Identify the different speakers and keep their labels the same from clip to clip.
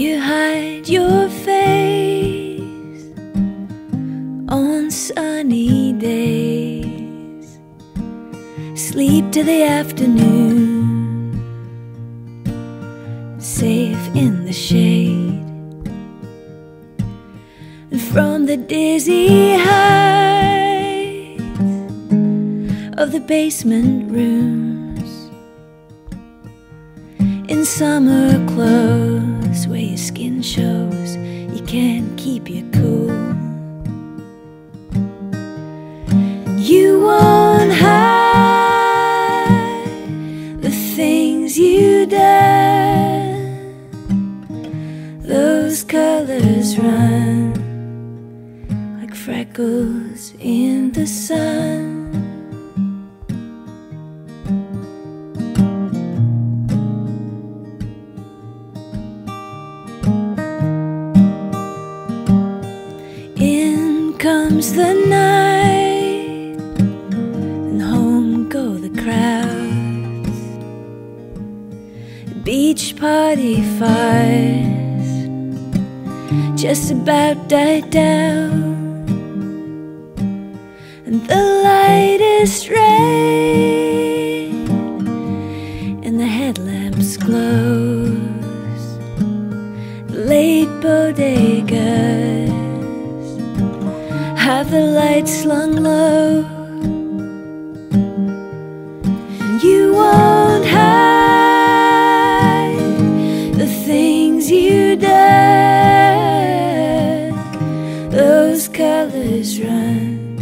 Speaker 1: You hide your face on sunny days, sleep to the afternoon, safe in the shade. And from the dizzy heights of the basement rooms, in summer clothes where your skin shows you can't keep your cool. You won't hide the things you done. Those colors run like freckles in the sun. Comes the night, and home go the crowds. Beach party fires just about died down, and the lightest ray and the headlamps glows. Have the lights slung low. You won't hide the things you done. Those colors run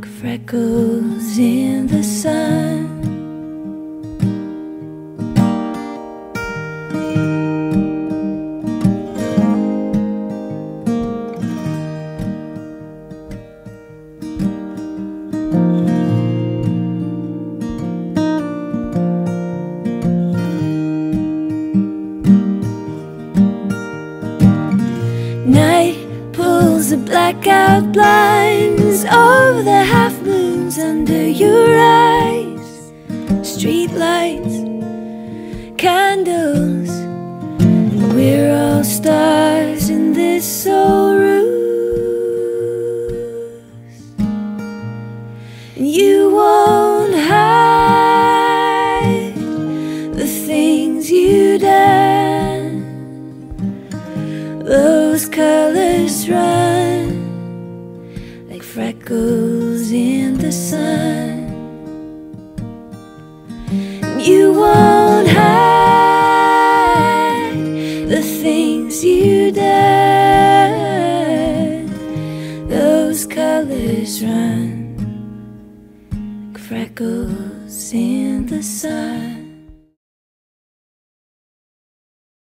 Speaker 1: like freckles in the sun. The blackout blinds over the half moons under your eyes. Street lights, candles, and we're all stars in this soul ruse. And you won't hide the things you done. You won't hide the things you done. Those colors run freckles in the sun.